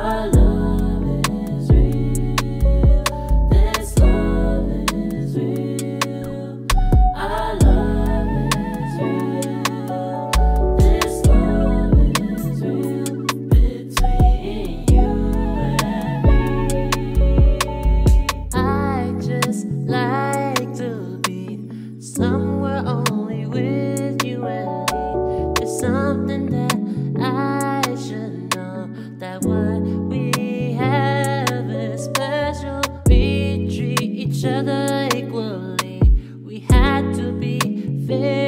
Your love We